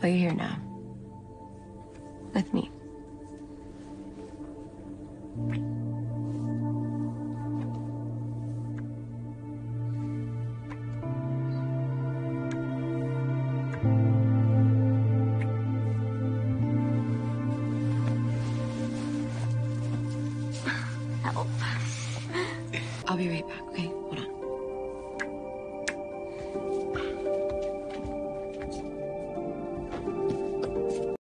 But you're here now. With me. Help. I'll be right back, okay? Hold on.